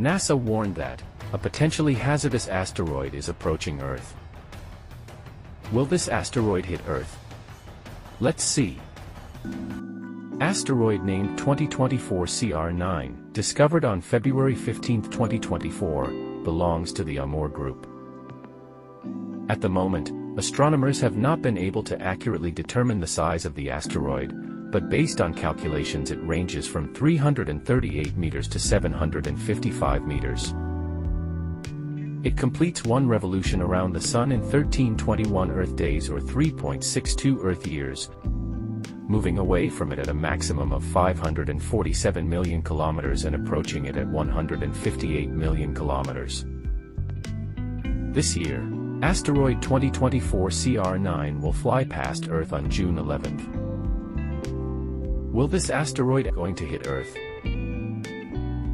NASA warned that, a potentially hazardous asteroid is approaching Earth. Will this asteroid hit Earth? Let's see. Asteroid named 2024 CR9, discovered on February 15, 2024, belongs to the Amor group. At the moment, astronomers have not been able to accurately determine the size of the asteroid, but based on calculations it ranges from 338 meters to 755 meters. It completes one revolution around the Sun in 1321 Earth days or 3.62 Earth years, moving away from it at a maximum of 547 million kilometers and approaching it at 158 million kilometers. This year, asteroid 2024 CR9 will fly past Earth on June 11th. Will this asteroid going to hit Earth?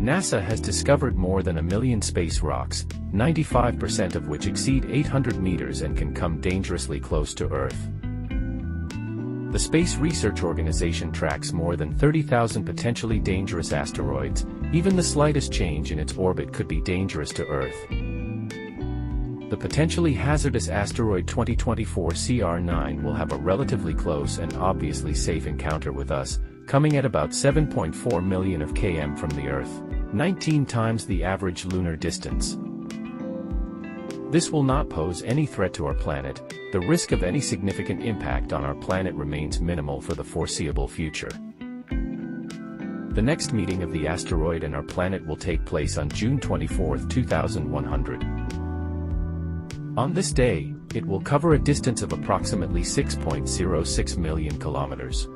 NASA has discovered more than a million space rocks, 95% of which exceed 800 meters and can come dangerously close to Earth. The Space Research Organization tracks more than 30,000 potentially dangerous asteroids, even the slightest change in its orbit could be dangerous to Earth. The potentially hazardous asteroid 2024 CR9 will have a relatively close and obviously safe encounter with us, coming at about 7.4 million of km from the Earth, 19 times the average lunar distance. This will not pose any threat to our planet, the risk of any significant impact on our planet remains minimal for the foreseeable future. The next meeting of the asteroid and our planet will take place on June 24, 2100. On this day, it will cover a distance of approximately 6.06 million kilometers.